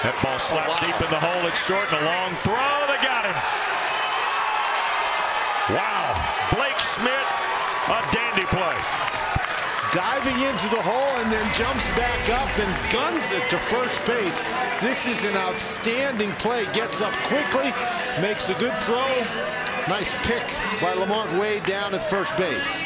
That ball slapped wow. deep in the hole. It's short and a long throw. They got him. Wow. Blake Schmit, a dandy play. diving into the hole and then jumps back up and guns it to first base. This is an outstanding play. Gets up quickly, makes a good throw. Nice pick by LaMonte Wade down at first base.